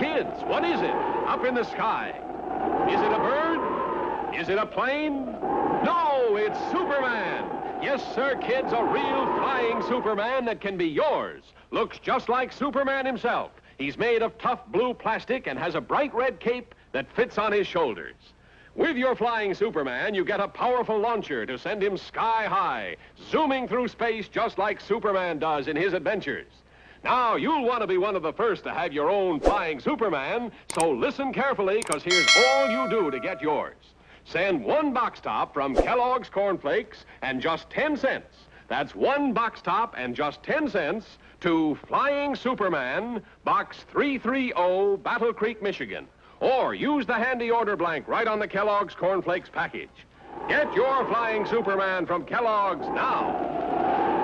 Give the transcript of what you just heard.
Kids, what is it? Up in the sky. Is it a bird? Is it a plane? No, it's Superman. Yes, sir, kids, a real flying Superman that can be yours. Looks just like Superman himself. He's made of tough blue plastic and has a bright red cape that fits on his shoulders. With your flying Superman, you get a powerful launcher to send him sky high, zooming through space just like Superman does in his adventures. Now, you'll want to be one of the first to have your own flying Superman, so listen carefully, because here's all you do to get yours. Send one box top from Kellogg's Corn Flakes and just 10 cents. That's one box top and just 10 cents to Flying Superman, Box 330, Battle Creek, Michigan. Or use the handy order blank right on the Kellogg's Corn Flakes package. Get your Flying Superman from Kellogg's now.